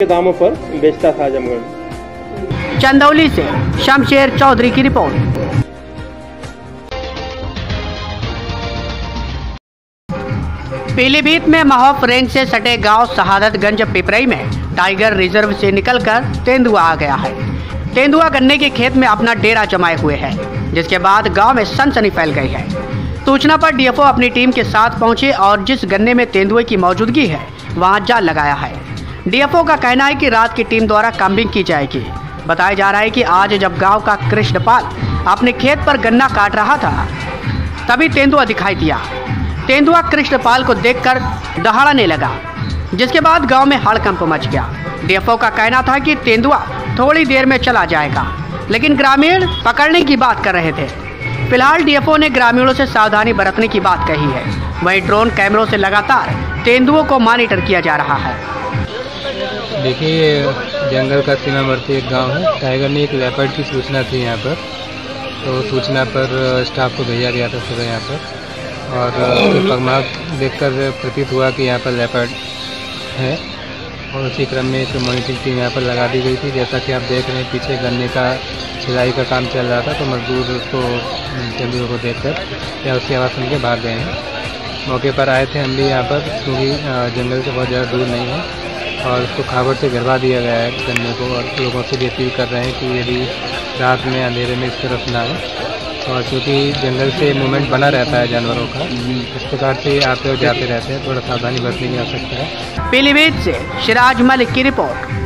के दामों पर बेचता था आजमगढ़ चंदौली से शमशेर चौधरी की रिपोर्ट। पीलीभीत में महोफ रेंज से सटे गाँव शहादतगंज पिपरई में टाइगर रिज़र्व से निकलकर तेंदुआ आ गया है। तेंदुआ गन्ने के खेत में अपना डेरा जमाए हुए है, जिसके बाद गाँव में सनसनी फैल गई है। सूचना पर डीएफओ अपनी टीम के साथ पहुँचे और जिस गन्ने में तेंदुए की मौजूदगी है, वहाँ जाल लगाया है। डीएफओ का कहना है कि रात की टीम द्वारा कम्बिंग की जाएगी। बताया जा रहा है कि आज जब गाँव का कृष्णपाल अपने खेत पर गन्ना काट रहा था, तभी तेंदुआ दिखाई दिया। तेंदुआ कृष्णपाल को देखकर दहाड़ने लगा, जिसके बाद गाँव में हड़कंप मच गया। डीएफओ का कहना था कि तेंदुआ थोड़ी देर में चला जाएगा, लेकिन ग्रामीण पकड़ने की बात कर रहे थे। फ़िलहाल डीएफओ ने ग्रामीणों से सावधानी बरतने की बात कही है। वहीं ड्रोन कैमरों से लगातार तेंदुओं को मॉनिटर किया जा रहा है। देखिए जंगल का सीमावर्ती एक गाँव है। टाइगर ने एक लेपर्ड की सूचना थी यहाँ पर। तो सूचना पर स्टाफ को भेजा गया था सुबह यहाँ पर। और उसके पगमार्क देखकर प्रतीत हुआ कि यहाँ पर लेपर्ड है। और उसी क्रम में एक मॉनिटरिंग टीम यहाँ पर लगा दी गई थी। जैसा कि आप देख रहे हैं, पीछे गन्ने का सिलाई का काम चल रहा था तो मजदूर उसको तेंदुए को देखकर या उसकी आवाज़ सुन के भाग गए हैं। मौके पर आए थे हम भी यहाँ पर, क्योंकि जंगल से बहुत ज़्यादा दूर नहीं है। और उसको खाबर से गिरवा दिया गया है गन्ने को और लोगों से भी अपील कर रहे हैं कि यदि रात में अंधेरे में इस तरफ़ ना आए और क्योंकि जंगल से मूवमेंट बना रहता है जानवरों का, इस प्रकार से आते और जाते रहते हैं। थोड़ा सावधानी बरतने की सकता है। पीलीभीत से सिराज मलिक की रिपोर्ट।